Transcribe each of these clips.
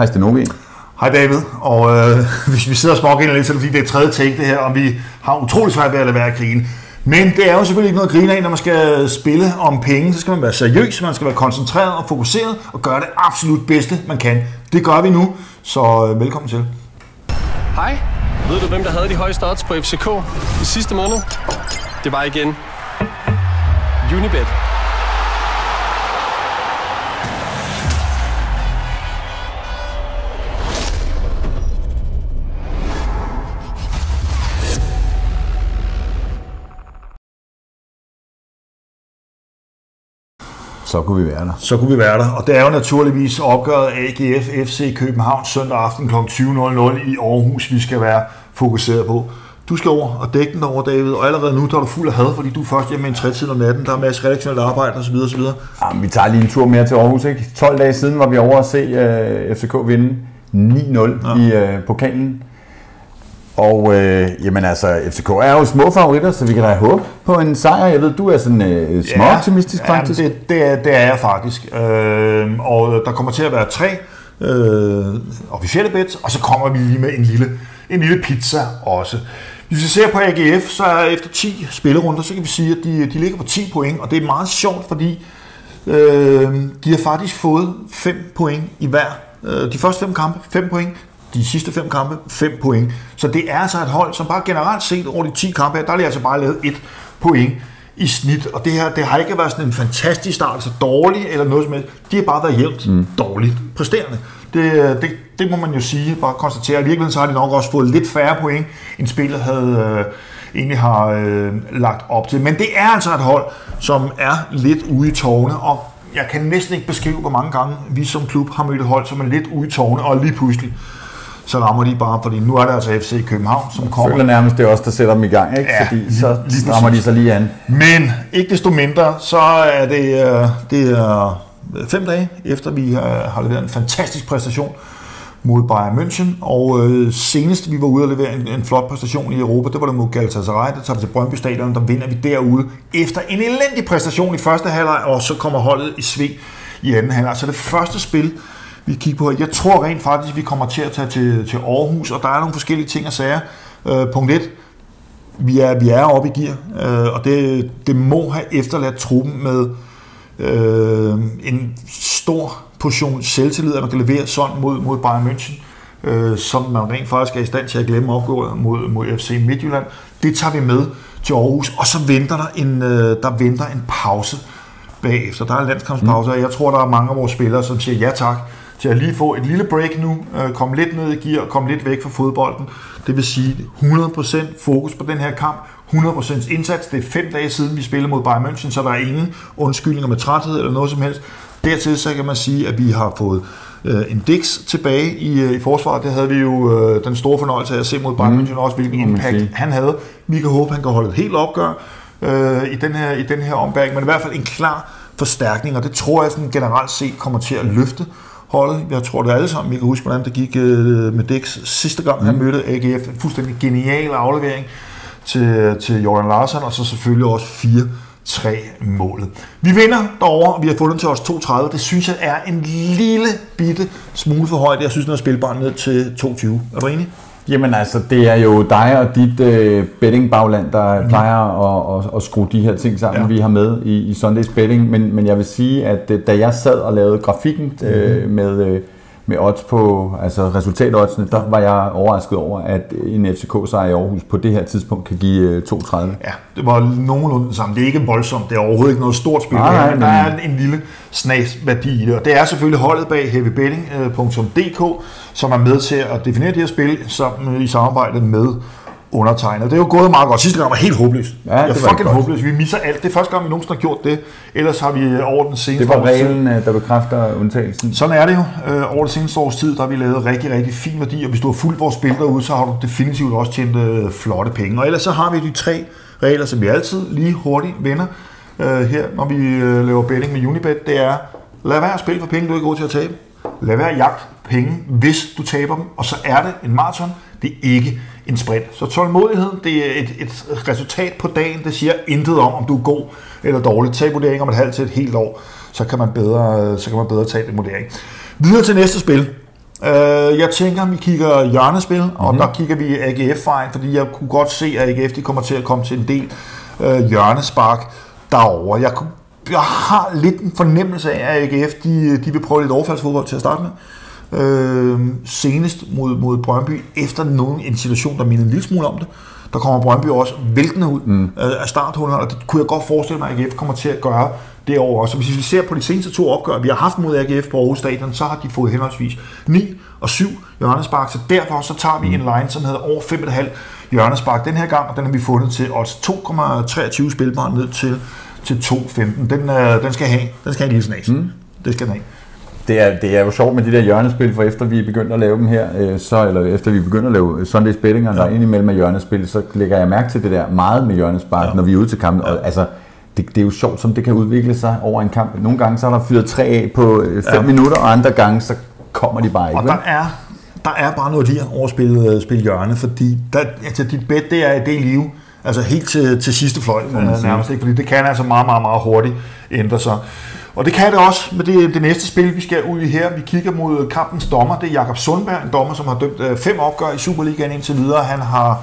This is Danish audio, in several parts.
Hej Stenovi. Hej David, og øh, hvis vi sidder og smågriner lidt, så er det fordi, det er tredje take det her, og vi har utrolig svært ved at lade være at grine. Men det er jo selvfølgelig ikke noget at grine af, når man skal spille om penge, så skal man være seriøs, man skal være koncentreret og fokuseret og gøre det absolut bedste, man kan. Det gør vi nu, så øh, velkommen til. Hej. Ved du, hvem der havde de højeste odds på FCK i sidste måned? Det var igen Unibet. Så kunne vi være der. Så kunne vi være der, og det er jo naturligvis opgøret AGF FC København søndag aften kl. 20.00 i Aarhus, vi skal være fokuseret på. Du skal over og dække den over, David, og allerede nu der er du fuld af had, fordi du er først hjemme en trætid om natten, der er masser af redaktionelt arbejde osv. osv. Jamen, vi tager lige en tur mere til Aarhus. Ikke? 12 dage siden var vi over at se uh, FCK vinde 9-0 ja. i uh, pokalen. Og øh, jamen altså, FCK er jo små favoritter, så vi kan da håbe på en sejr. Jeg ved, du er sådan øh, små ja, optimistisk faktisk. Ja, det, det, er, det er jeg faktisk. Øh, og der kommer til at være tre øh, officielle bets, og så kommer vi lige med en lille, en lille pizza også. Hvis vi ser på AGF, så er efter 10 spillerunder, så kan vi sige, at de, de ligger på 10 point, og det er meget sjovt, fordi øh, de har faktisk fået 5 point i hver. Øh, de første 5 kampe, 5 point de sidste fem kampe, 5 point. Så det er altså et hold, som bare generelt set over de 10 kampe, der er altså bare lavet et point i snit. Og det her, det har ikke været sådan en fantastisk start, altså dårlig eller noget som helst. De har bare været jævnt mm. dårligt præsterende. Det, det, det må man jo sige, bare konstatere. I virkeligheden så har de nok også fået lidt færre point, end spillet havde øh, egentlig har øh, lagt op til. Men det er altså et hold, som er lidt ude i tårne, og jeg kan næsten ikke beskrive, hvor mange gange vi som klub har mødt et hold, som er lidt ude i tårne, og lige pludselig så rammer de bare, fordi nu er det altså FC København, som kommer. Jeg føler nærmest, det er også der sætter dem i gang, ikke? Ja, fordi så lige strammer de sig lige an. Men ikke desto mindre, så er det, øh, det er fem dage efter, vi har leveret en fantastisk præstation mod Bayern München, og øh, senest vi var ude og levere en, en flot præstation i Europa, det var der mod Galatasaray, der tager vi til Brøndby Stadion, der vinder vi derude efter en elendig præstation i første halvleg, og så kommer holdet i sving i anden halvleg. Så det første spil, vi kigger på. Jeg tror rent faktisk, at vi kommer til at tage til, til Aarhus, og der er nogle forskellige ting at sige. Øh, punkt 1. Vi er, vi er oppe i gear, øh, og det, det må have efterladt truppen med øh, en stor portion selvtillid, at man kan levere sådan mod, mod Bayern München, øh, som man rent faktisk er i stand til at glemme opgået mod, mod FC Midtjylland. Det tager vi med til Aarhus, og så venter der en, øh, der venter en pause bagefter. Der er en landskampspause, mm. og jeg tror, der er mange af vores spillere, som siger ja tak til at lige få et lille break nu, øh, komme lidt ned i gear komme lidt væk fra fodbolden. Det vil sige 100% fokus på den her kamp, 100% indsats. Det er fem dage siden, vi spillede mod Bayern München, så der er ingen undskyldninger med træthed eller noget som helst. Dertil så kan man sige, at vi har fået øh, en Dix tilbage i, øh, i forsvaret. Det havde vi jo øh, den store fornøjelse af at se mod Bayern mm. München også, hvilken impact han havde. Vi kan håbe, han kan holde et helt opgør øh, i, den her, i den her ombæring, men i hvert fald en klar forstærkning, og det tror jeg sådan generelt set kommer til at løfte holdet. Jeg tror det alle sammen, vi kan huske, hvordan det gik øh, med Dix sidste gang, mm. han mødte AGF. En fuldstændig genial aflevering til, til Jordan Larsen, og så selvfølgelig også 4 3 målet. Vi vinder derovre, og vi har fundet til os 2.30. Det synes jeg er en lille bitte smule for højt. Jeg synes, den er spilbar ned til 22. Er du enig? Jamen altså, det er jo dig og dit øh, bettingbagland, der mm. plejer at, at, at skrue de her ting sammen, ja. vi har med i, i Sundays Betting. Men, men jeg vil sige, at øh, da jeg sad og lavede grafikken øh, mm. med, øh, med odds på, altså resultatoddsene, der var jeg overrasket over, at en FCK-sejr i Aarhus på det her tidspunkt kan give øh, 2,30. Ja, det var nogenlunde sammen. Det er ikke voldsomt, det er overhovedet ikke noget stort spil, nej, nej, men der er en, en lille snas værdi i det. Og det er selvfølgelig holdet bag heavybetting.dk, som er med til at definere det her spil sammen, i samarbejde med undertegnet. Det er jo gået meget godt. Sidste gang var helt håbløst. Ja, det er fucking håbløst. Vi misser alt. Det er første gang, vi nogensinde har gjort det. Ellers har vi over den seneste Det var reglen. Øh, der bekræfter undtagelsen. Sådan er det jo. Øh, over det seneste års tid, der har vi lavet rigtig, rigtig fin værdi. Og hvis du har fulgt vores spil derude, så har du definitivt også tjent øh, flotte penge. Og ellers så har vi de tre regler, som vi altid lige hurtigt vender her, når vi laver betting med Unibet. Det er, lad være at spille for penge, du er ikke god til at tabe. Lad være at jagte penge, hvis du taber dem. Og så er det en maraton. Det er ikke en sprint. Så tålmodighed, det er et, et resultat på dagen, det siger intet om, om du er god eller dårlig. Tag vurdering om et halvt til et helt år, så kan man bedre, så kan man bedre tage den vurdering. Videre til næste spil. Øh, jeg tænker, vi kigger hjørnespil, mm-hmm. og der kigger vi AGF-vejen, fordi jeg kunne godt se, at AGF de kommer til at komme til en del øh, hjørnespark derover. Jeg, kunne, jeg har lidt en fornemmelse af, at AGF de, de vil prøve lidt overfaldsfodbold til at starte med. Øh, senest mod, mod Brøndby, efter nogen, en situation, der minder en lille smule om det, der kommer Brøndby også væltende ud mm. af starthullet, og det kunne jeg godt forestille mig, at AGF kommer til at gøre år også. Hvis vi ser på de seneste to opgør, vi har haft mod AGF på Aarhus Stadion, så har de fået henholdsvis 9 og 7 hjørnespark, så derfor så tager vi en line, som hedder over 5,5 hjørnespark den her gang, og den har vi fundet til odds 2,23 spilbar ned til, til 2,15. Den, øh, den skal have, den skal have en lille snas. Mm. Det skal den have det er, det er jo sjovt med de der hjørnespil, for efter vi er begyndt at lave dem her, øh, så, eller efter vi er begyndt at lave Sundays betting, og ja. der er indimellem med hjørnespil, så lægger jeg mærke til det der meget med hjørnespark, ja. når vi er ude til kampen. Ja. Og, altså, det, det er jo sjovt, som det kan udvikle sig over en kamp. Nogle gange så er der fyret tre af på 5 ja. minutter, og andre gange så kommer de bare ikke. Og der er, der er bare noget lige over spille, øh, spille hjørne, fordi der, altså, dit bet, det er det liv. Altså helt til, til sidste fløj, nærmest ikke, fordi det kan altså meget, meget, meget hurtigt ændre sig. Og det kan det også med det, det næste spil, vi skal ud i her. Vi kigger mod kampens dommer. Det er Jakob Sundberg, en dommer, som har dømt øh, fem opgør i Superligaen indtil videre. Han har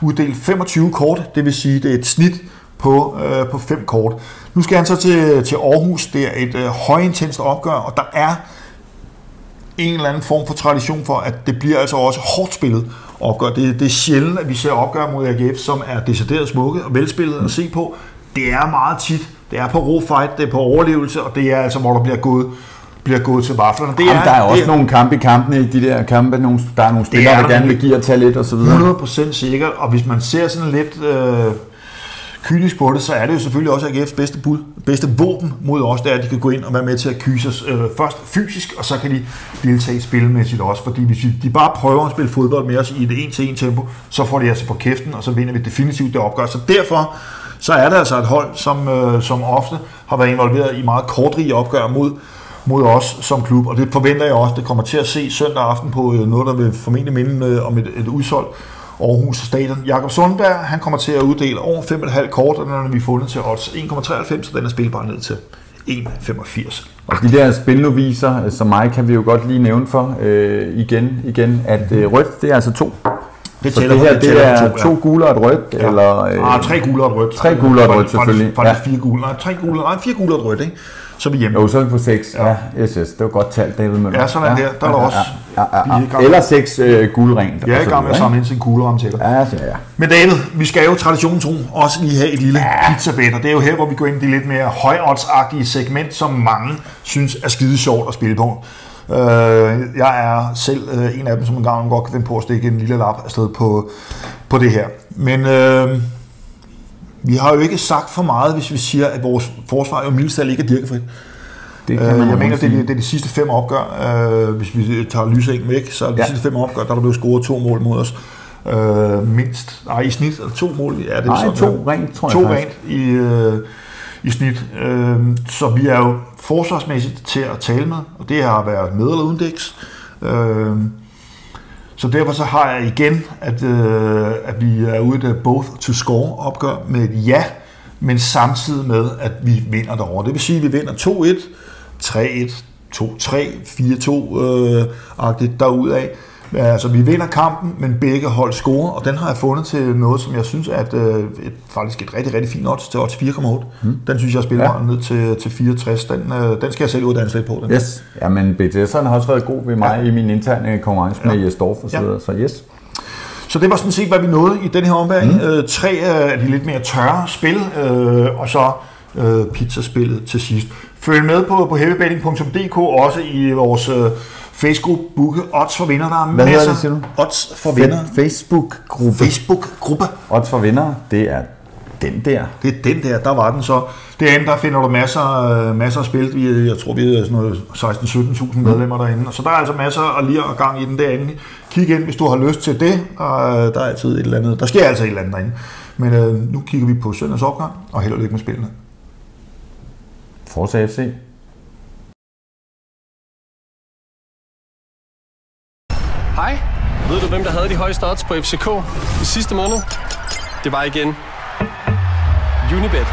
uddelt 25 kort, det vil sige, det er et snit på, øh, på fem kort. Nu skal han så til, til Aarhus. Det er et øh, højintenst opgør, og der er en eller anden form for tradition for, at det bliver altså også hårdt spillet opgør. Det, det er sjældent, at vi ser opgør mod AGF, som er decideret smukke og velspillet at se på. Det er meget tit det er på ro fight, det er på overlevelse, og det er altså, hvor der bliver gået bliver gået til vaflerne. Det Jamen, er, der er også det, nogle kampe i kampene, i de der kampe, nogle, der er nogle spillere, er der, der gerne vil give og tage lidt og så videre. 100% sikkert, og hvis man ser sådan lidt øh, kynisk på det, så er det jo selvfølgelig også AGF's bedste bud, bedste våben mod os, det er, at de kan gå ind og være med til at kyse os øh, først fysisk, og så kan de deltage spilmæssigt også, fordi hvis de bare prøver at spille fodbold med os i et 1-til-1 tempo, så får de altså på kæften, og så vinder vi definitivt det opgør. Så derfor så er det altså et hold, som, øh, som ofte har været involveret i meget kortrige opgør mod, mod os som klub, og det forventer jeg også, det kommer til at se søndag aften på øh, noget, der vil formentlig minde øh, om et, et udsolgt Aarhus Stadion. Jakob Sundberg, han kommer til at uddele over 5,5 kort, og den har vi fundet til odds 1,93, så den er spilbar ned til 1,85. Og de der spilnoviser, øh, som mig, kan vi jo godt lige nævne for øh, igen, igen, at øh, rødt, det er altså to det så det her, det, det er to, ja. to gule og et rødt? Ja. Eller, øh, ah, tre gule og et rødt. Tre gule og et rødt, selvfølgelig. Faktisk, ja. fire gule. Nej, tre gule, nej, fire gule og et rødt, ikke? Så er vi hjemme. Jo, så er vi på seks. Ja, ja yes, yes. Det var godt talt, David Møller. Ja, sådan ja. der. Der er der også. Ja, ja, ja. Eller seks øh, gule rent. Jeg er i gang med at samle ind til en kugleramme til dig. Ja, ja, ja. Men David, vi skal jo traditionen tro også lige have et lille ja. pizzabet, og det er jo her, hvor vi går ind i det lidt mere højoddsagtige segment, som mange synes er skide sjovt at spille på. Øh, jeg er selv øh, en af dem, som en gang godt kan finde på at stikke en lille lap afsted på, på det her. Men øh, vi har jo ikke sagt for meget, hvis vi siger, at vores forsvar jo mildest ikke er dirkefrit. Det kan øh, jeg mener, det er, det er de sidste fem opgør. Øh, hvis vi tager Lyseng væk, så er det de ja. sidste fem opgør, der er blevet scoret to mål mod os. Øh, mindst. Nej, i snit er to mål. Ja, det Nej, sådan, to rent, tror jeg To rent i, øh, i snit. Øh, så vi er jo forsvarsmæssigt til at tale med, og det har været med eller uden dæks. Øh, så derfor så har jeg igen, at, øh, at vi er ude af both to score opgør med et ja, men samtidig med, at vi vinder derovre. Det vil sige, at vi vinder 2-1, 3-1, 2-3, 4-2 øh, derudad. derudaf. Altså, vi vinder kampen, men begge hold scorer, og den har jeg fundet til noget, som jeg synes er et, øh, et, faktisk et rigtig, rigtig fint odds til odds 4,8. Mm. Den synes jeg spiller ja. ned til, til 64. Den, øh, den skal jeg selv uddanne lidt på. Den yes, ja, men BTS'erne har også været god ved mig ja. i min interne konkurrence ja. med Jes Dorf og så videre, så yes. Så det var sådan set, hvad vi nåede i den her omgang. Mm. Øh, tre af de lidt mere tørre spil, øh, og så øh, pizzaspillet til sidst. Følg med på, på heavybetting.dk, også i vores øh, Facebook-gruppe Odds for Vinder. Der er Hvad masser det, siger du? Odds for Vinder. Facebook-gruppe. Facebook-gruppe. Odds for Vinder, det er den der. Det er den der, der var den så. Det andet, der finder du masser, øh, masser af spil. Vi, jeg tror, vi er sådan noget 16-17.000 medlemmer derinde. Så der er altså masser af lige og gang i den derinde. Kig ind, hvis du har lyst til det. Og øh, der er altid et eller andet. Der sker altid et eller andet derinde. Men øh, nu kigger vi på søndags opgang, og held og lykke med spillene. Forza FC. Ved du, hvem der havde de højeste odds på FCK i sidste måned? Det var igen Unibet.